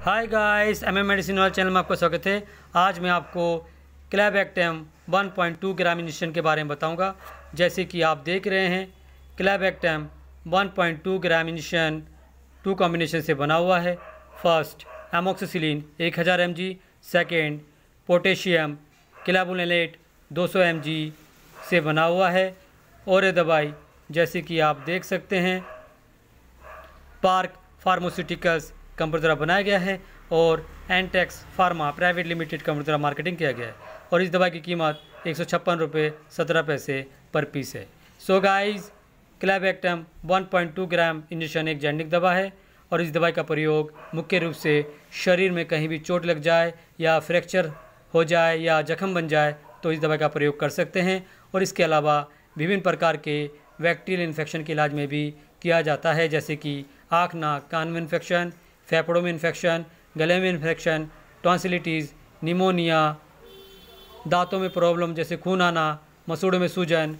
Hi guys M M medicine वाले channel में आपका स्वागत है। आज मैं आपको क्लैब एक्टम 1.2 ग्राम इंजेक्शन के बारे में बताऊँगा। जैसे कि आप देख रहे हैं क्लैब एक्टम 1.2 ग्राम इंजेक्शन टू कॉम्बिनेशन से बना हुआ है। फ़र्स्ट एमोक्सिसिलिन 1000 हज़ार M G second potassium clavulanate 200 सौ से बना हुआ है। और दवाई, जैसे कि आप देख सकते हैं पार्क फार्मास्यूटिकल्स कंपनी द्वारा बनाया गया है और एनटेक्स फार्मा प्राइवेट लिमिटेड कंपनी द्वारा मार्केटिंग किया गया है। और इस दवाई की कीमत एक सौ छप्पन रुपये सत्रह पैसे पर पीस है। सो गाइस क्लैबेक्टम 1.2 ग्राम इंजेक्शन एक जेंडिक दवा है और इस दवाई का प्रयोग मुख्य रूप से शरीर में कहीं भी चोट लग जाए या फ्रैक्चर हो जाए या जख्म बन जाए तो इस दवाई का प्रयोग कर सकते हैं। और इसके अलावा विभिन्न प्रकार के बैक्टीरियल इन्फेक्शन के इलाज में भी किया जाता है, जैसे कि आँख, नाक, कान में इन्फेक्शन फेफड़ों में इन्फेक्शन गले में इन्फेक्शन टॉन्सिलिटीज़ निमोनिया दांतों में प्रॉब्लम जैसे खून आना, मसूड़ों में सूजन,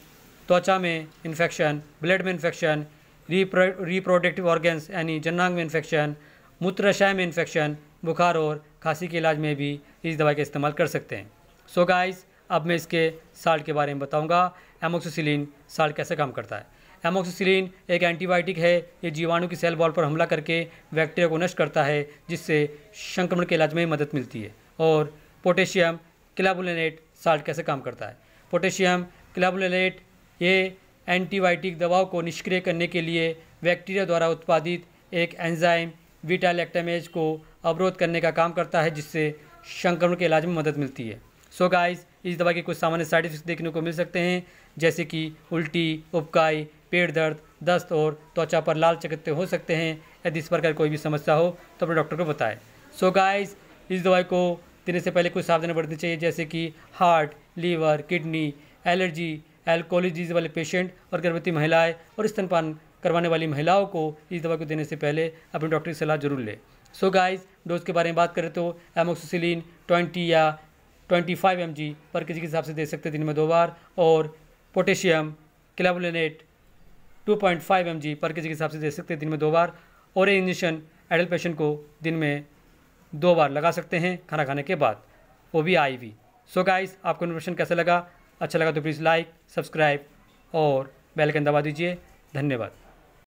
त्वचा में इन्फेक्शन ब्लड में इन्फेक्शन रिप्रोडक्टिव ऑर्गन्स यानी जन्नांग में इन्फेक्शन मूत्राशय में इन्फेक्शन बुखार और खांसी के इलाज में भी इस दवाई का इस्तेमाल कर सकते हैं। सो so गाइस अब मैं इसके साल्ट के बारे में बताऊँगा। एमोक्सिसिलिन साल्ट कैसे काम करता है? एमोक्सिसिलिन एक एंटीबायोटिक है। ये जीवाणु की सेल बॉल पर हमला करके बैक्टीरिया को नष्ट करता है, जिससे संक्रमण के इलाज में मदद मिलती है। और पोटेशियम क्लाबुलेनेट साल्ट कैसे काम करता है? पोटेशियम क्लाबुलेनेट, ये एंटीबायोटिक दवाओं को निष्क्रिय करने के लिए बैक्टीरिया द्वारा उत्पादित एक एंजाइम विटालेक्टामेज को अवरोध करने का काम करता है, जिससे संक्रमण के इलाज में मदद मिलती है। सो so गाइस इस दवा के कुछ सामान्य साइड इफ़ेक्ट देखने को मिल सकते हैं, जैसे कि उल्टी उपकाई पेट दर्द, दस्त और त्वचा पर लाल चकत्ते हो सकते हैं। यदि इस प्रकार कोई भी समस्या हो तो अपने डॉक्टर को बताएँ। सो so गाइस इस दवाई को देने से पहले कुछ सावधानी बरतनी चाहिए, जैसे कि heart, liver, kidney, allergy alcohol disease वाले पेशेंट और गर्भवती महिलाएँ और स्तनपान करवाने वाली महिलाओं को इस दवा को देने से पहले अपने डॉक्टर की सलाह ज़रूर लें। सो गाइस डोज के बारे में बात करें तो एमोक्सिसिलिन 20 या 25 फाइव पर किसी के हिसाब से दे सकते हैं। दिन में दो बार और potassium clavulanate 2.5 point five M G per K G के हिसाब से दे सकते हैं दिन में दो बार, और ये इंजेक्शन एडल्ट पेशेंट को दिन में दो बार लगा सकते हैं खाना खाने के बाद। वो भी आई वी सो गाइस आपको इन्फॉर्मेशन कैसा लगा? अच्छा लगा तो प्लीज़ लाइक सब्सक्राइब और बेल आइकन दबा दीजिए। धन्यवाद।